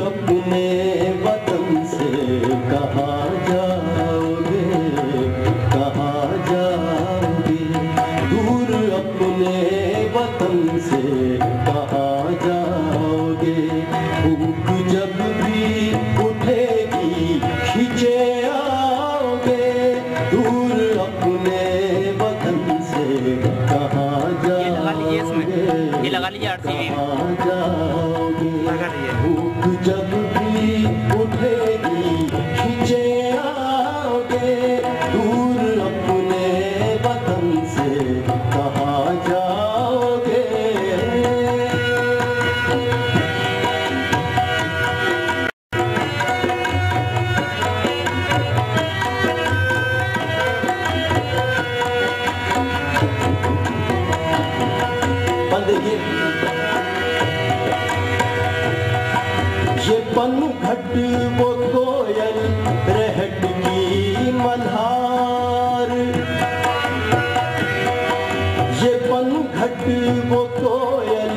रब में इसमें। ये लगा लीजिए आर लगा लीजिए। कोयल रहटी मल्हारे। वो कोयल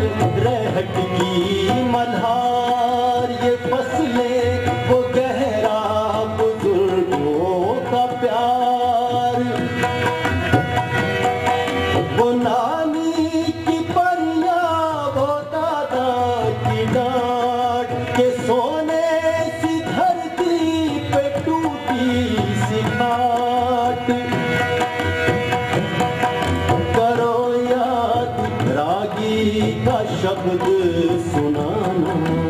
şaklı sunana.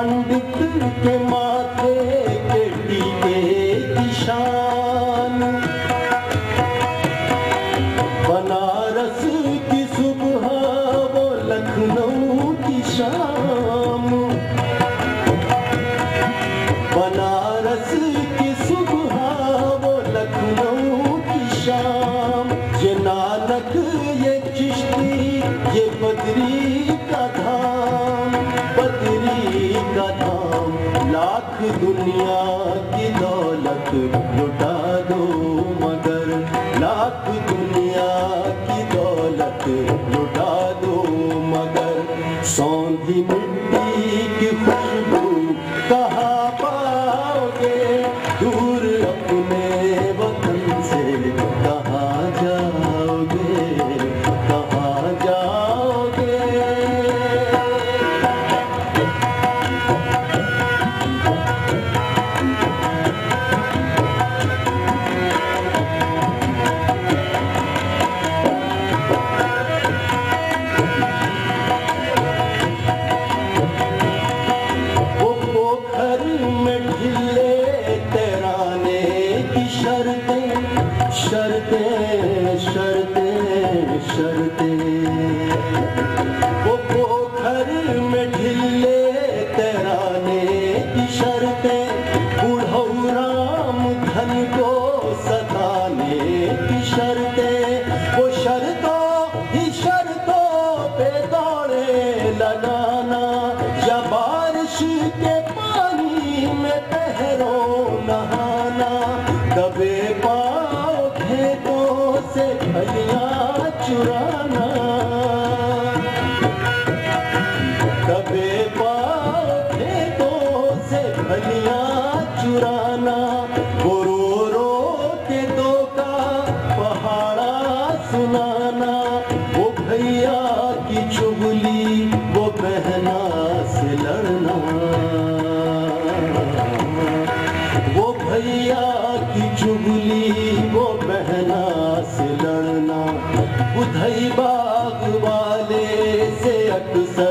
पंडित माते की शान वो लखनऊ शाम। बनारस की सुभावो लखनऊ की शाम। जे नालक यरी दुनिया की दौलत लुटा दो मगर लाख दुनिया की दौलत लुटा दो मगर सौंधी the.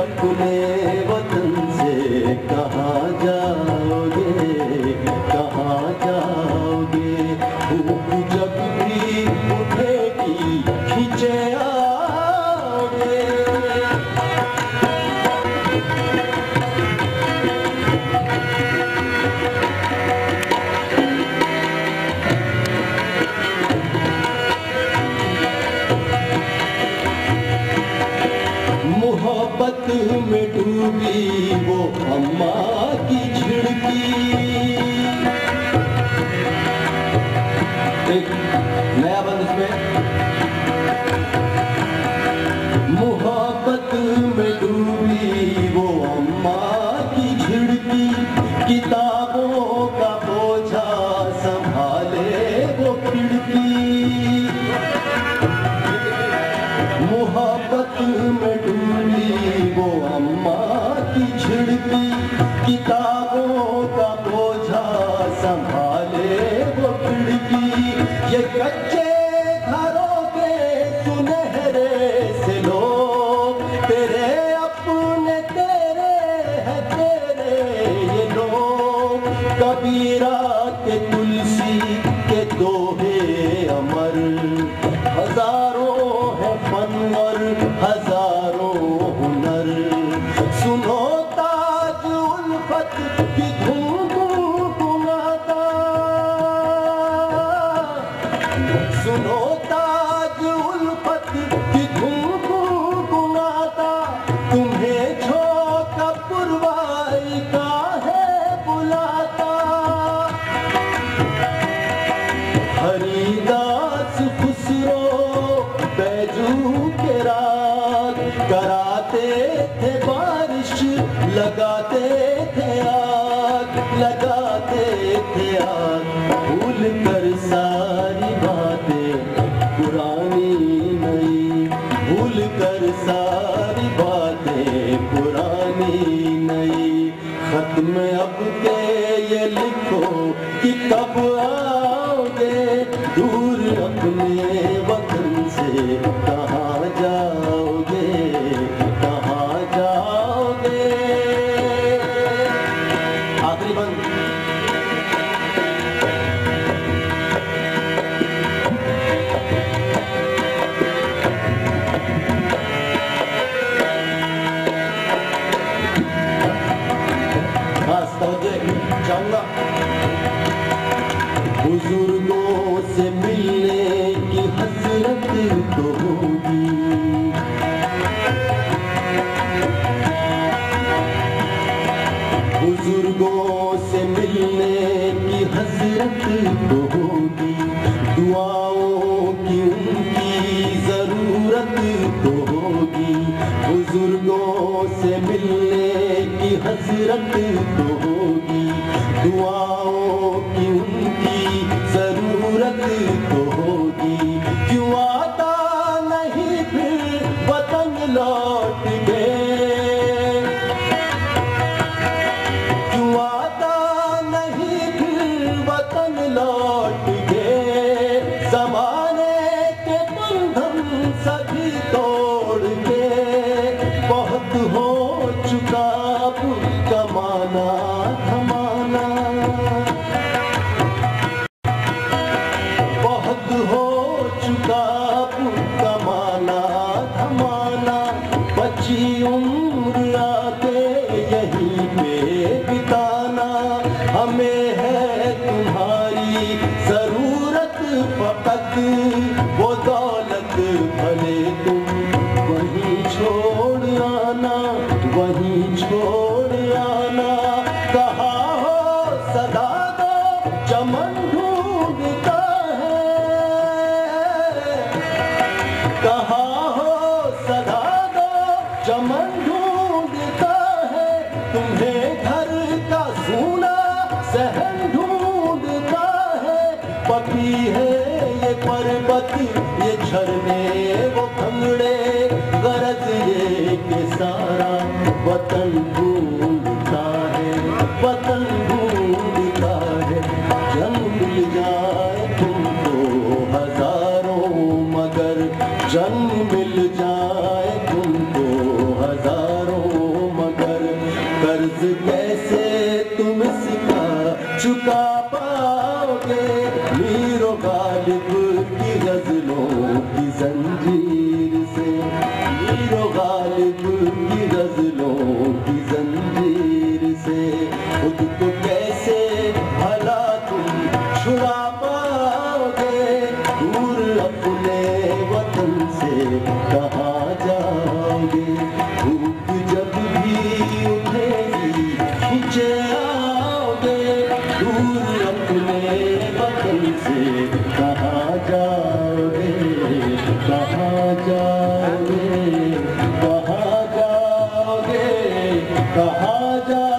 अपने वतन से कहा जा सुनो ताज उल्फत की घूम गुनाता, तुम्हें छोका पुरवाई का है बुलाता। हरिदास खुसरो बैजू के राग, कराते थे बारिश, लगाते थे आग, लगाते थे आग। तुझसे मिलने की हसरत तो होगी। बुज़ुर्गों से मिलने की हसरत तो होगी। दुआओं की उनकी ज़रूरत तो होगी। बुज़ुर्गों से मिलने की हसरत तो होगी। दुआओं की उनकी bendito. फकत वो दौलत भले तुम वहीं छोड़ आना, वहीं छोड़ आना। कहा हो, सदा दो चमन ढूंढता है। कहा हो, सदा दो चमन ढूंढता है। तुम्हें घर का सूना सहन है। पकी है पर्वत ये झरने, वो खंगड़े, गरज ये के सारा वतन भूलता है, वतन भूलता है। जन्म मिल जाए तुमको हज़ारों, मगर जन्म मिल जाए छुड़ा पाओगे दूर अपने वतन से कहाँ जाओगे। धूप जब भी उठेगी, खींचे आओगे। दूर अपने वतन से कहाँ जाओगे कहाँ जाओगे कहाँ जाओगे कहाँ जाओगे।